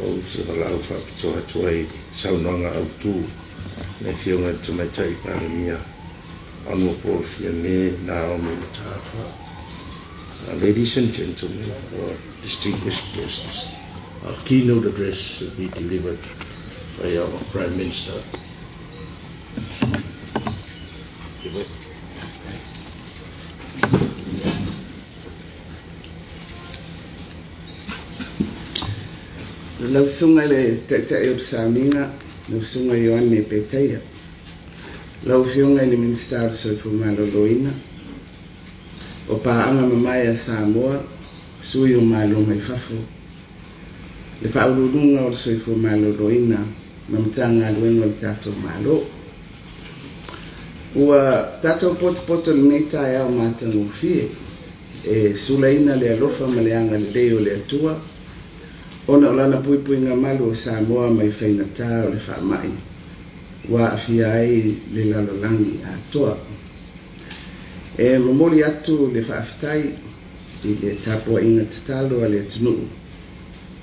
o te toa i saunoanga au tū te paramia anua me na o me tāwha. Ladies and gentlemen, our distinguished guests, our keynote address will be delivered by our Prime Minister. Give lausunga le taʻitaʻi o le samiga lausuga ioane petaia. Laufioga i le minista o le soifumālōlōina o paaga mamae a samoa sui o maloga i fafo. Le faaululuga o le soifumālōlōina ma matagaluega o le tatou mālō ua tatou potopoto lenei taeao matagofie e sulaina le alofa ma le aga lelei o le atua ona o lana puipuiga malu o samoa mai fainatā o le faamaʻi ua afia ai le lalolagi atoa e momoli atu le faafetai i le tapuaʻiga tatalo a le atunuu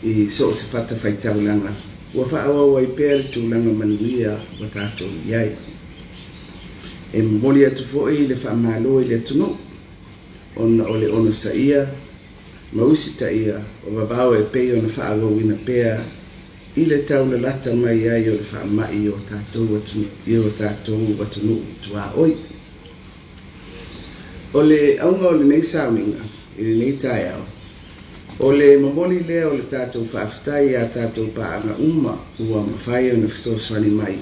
i so o se fata faitaulaga ua wa ai pea le tulaga manuia ua tatou i ai. E momoli atu foʻi le faamālo i le atunuu ona o le ono ma usi taʻia o vavao e pei ona faaalouina pea i le taulalata mai ai o le faamaʻi o tatou i o tatou atunuu tuāoi o le auga o lenei sauniga i lenei taeao o le momoli lea o le tatou faafetai iā tatou paaga uma ua mafai ona fesoasoani mai.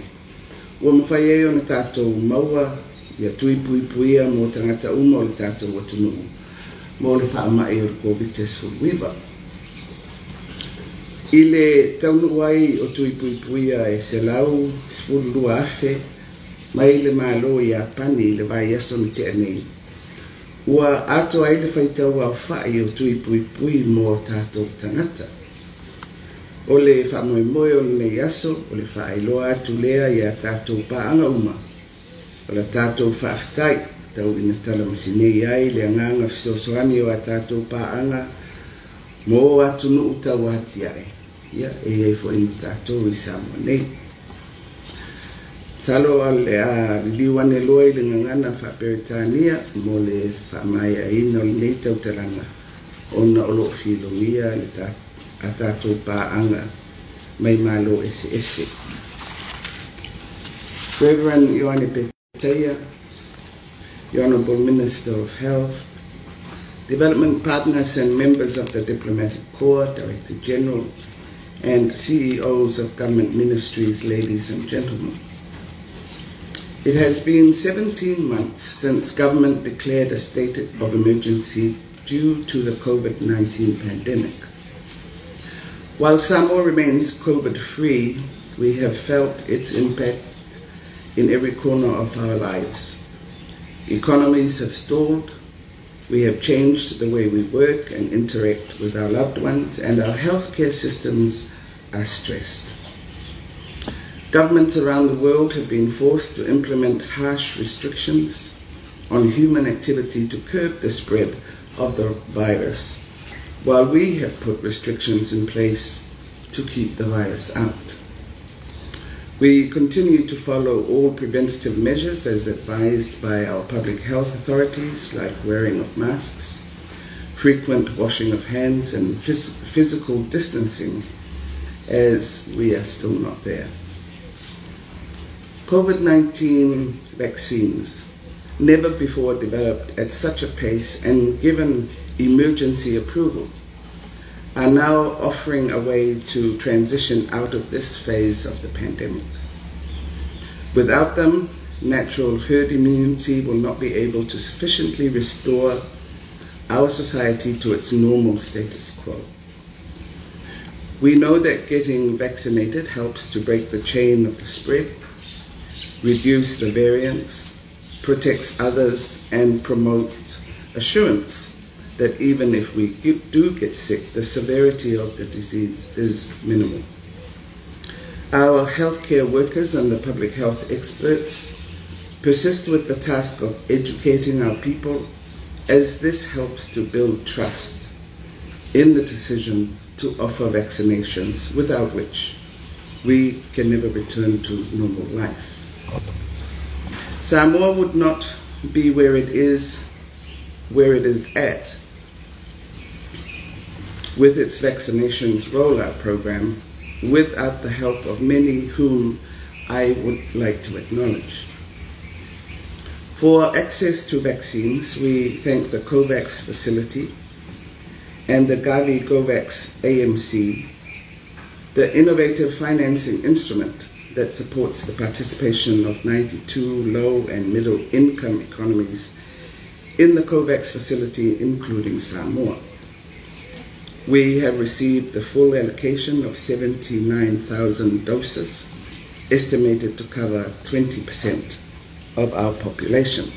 Ua mafai ai ona tatou maua ia tuipuipuia mo tagata uma o le tatou atunuu mo le faamaʻi o le kovite suluiva i le taunuu ai o tuipuipuia e selau sefululua afe mai le mālō i apani i le vaiaso na teʻanei ua ato ai le faitau aofaʻi o tuipuipui mo tatou tagata o le faamoemoe o lenei aso o le faailoa atu lea iā tatou paaga uma. O le tatou faafetai tau ina tala masinei ai le agaga fesoasoani o a tatou paaga mo atu nuu tau ati ae. Ia e ai foʻi ma tatou i samoa nei salo le a liliu ane loa i le gagana faaperetania mo le faamaiaina o lenei tautalaga ona o loo filogia le a tatou paaga mai malo ese ese. Reverend Ioane Peteia, the Honourable Minister of Health, development partners and members of the Diplomatic Corps, Director General, and CEOs of government ministries, ladies and gentlemen. It has been 17 months since government declared a state of emergency due to the COVID-19 pandemic. While Samoa remains COVID-free, we have felt its impact in every corner of our lives. Economies have stalled, we have changed the way we work and interact with our loved ones, and our healthcare systems are stressed. Governments around the world have been forced to implement harsh restrictions on human activity to curb the spread of the virus, while we have put restrictions in place to keep the virus out. We continue to follow all preventative measures as advised by our public health authorities, like wearing of masks, frequent washing of hands, and phys- physical distancing, as we are still not there. COVID 19 vaccines, never before developed at such a pace and given emergency approval, are now offering a way to transition out of this phase of the pandemic. Without them, natural herd immunity will not be able to sufficiently restore our society to its normal status quo. We know that getting vaccinated helps to break the chain of the spread, reduce the variants, protects others, and promotes assurance that even if we do get sick, the severity of the disease is minimal. Our healthcare workers and the public health experts persist with the task of educating our people as this helps to build trust in the decision to offer vaccinations without which we can never return to normal life. Samoa would not be where it is, where it is at, with its vaccinations rollout program without the help of many whom I would like to acknowledge. For access to vaccines, we thank the COVAX facility and the Gavi COVAX AMC, the innovative financing instrument that supports the participation of 92 low and middle income economies in the COVAX facility, including Samoa. We have received the full allocation of 79,000 doses, estimated to cover 20% of our population.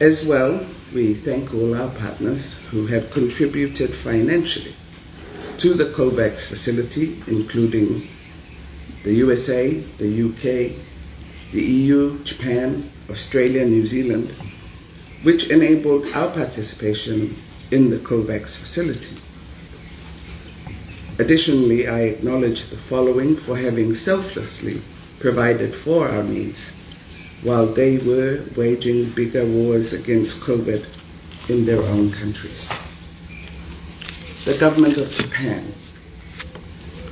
As well, we thank all our partners who have contributed financially to the COVAX facility, including the USA, the UK, the EU, Japan, Australia, New Zealand, which enabled our participation in the COVAX facility. Additionally, I acknowledge the following for having selflessly provided for our needs while they were waging bigger wars against COVID in their own countries. The government of Japan,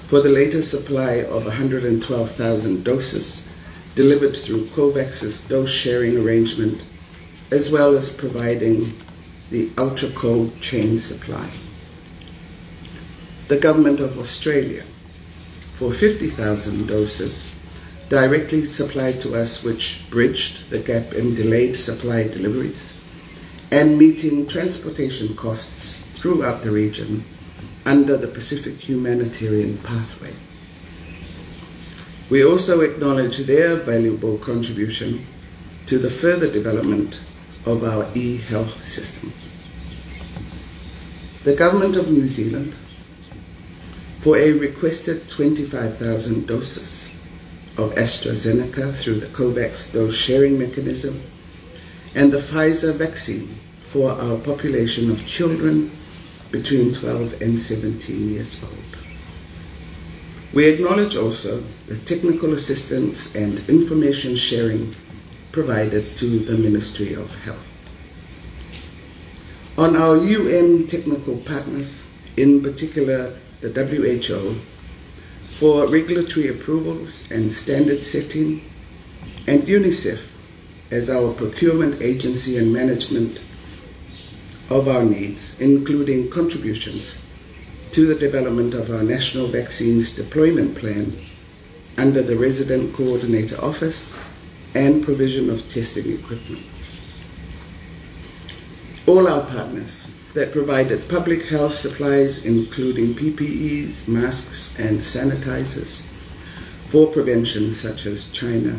for the latest supply of 112,000 doses delivered through COVAX's dose sharing arrangement, as well as providing the ultra cold chain supply. The Government of Australia, for 50,000 doses directly supplied to us, which bridged the gap in delayed supply deliveries and meeting transportation costs throughout the region under the Pacific Humanitarian Pathway. We also acknowledge their valuable contribution to the further development of our e-health system. The Government of New Zealand, for a requested 25,000 doses of AstraZeneca through the COVAX dose sharing mechanism, and the Pfizer vaccine for our population of children between 12 and 17 years old. We acknowledge also the technical assistance and information sharing provided to the Ministry of Health. On our UN technical partners, in particular the WHO, for regulatory approvals and standard setting, and UNICEF as our procurement agency and management of our needs, including contributions to the development of our National Vaccines Deployment Plan under the Resident Coordinator Office and provision of testing equipment. All our partners that provided public health supplies, including PPEs, masks, and sanitizers for prevention, such as China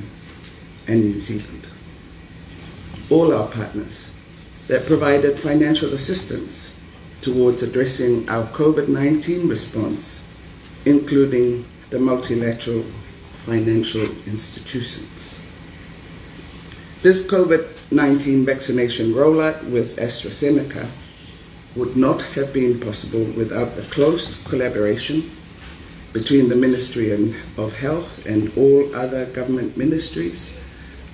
and New Zealand. All our partners that provided financial assistance towards addressing our COVID 19 response, including the multilateral financial institutions. This COVID 19 vaccination rollout with AstraZeneca would not have been possible without the close collaboration between the Ministry of Health and all other government ministries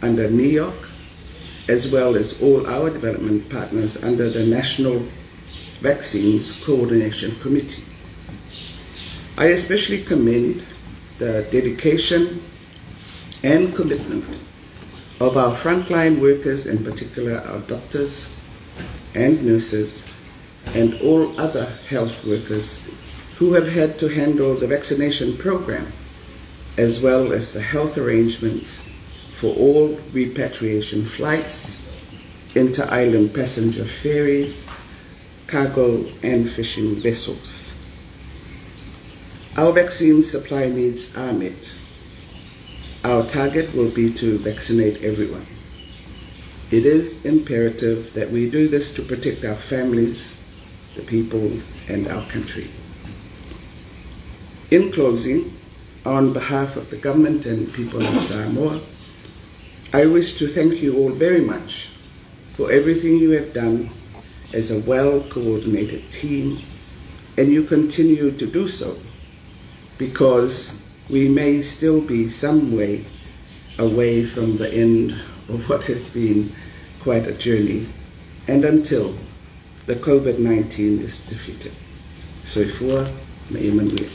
under NEOC as well as all our development partners under the National Vaccines Coordination Committee. I especially commend the dedication and commitment of our frontline workers, in particular our doctors and nurses, and all other health workers who have had to handle the vaccination program, as well as the health arrangements for all repatriation flights, inter-island passenger ferries, cargo and fishing vessels. Our vaccine supply needs are met. Our target will be to vaccinate everyone. It is imperative that we do this to protect our families, the people, and our country. In closing, on behalf of the government and people of Samoa, I wish to thank you all very much for everything you have done as a well coordinated team and you continue to do so because we may still be some way away from the end of what has been quite a journey and until the COVID 19 is defeated. So, for Emmanuel.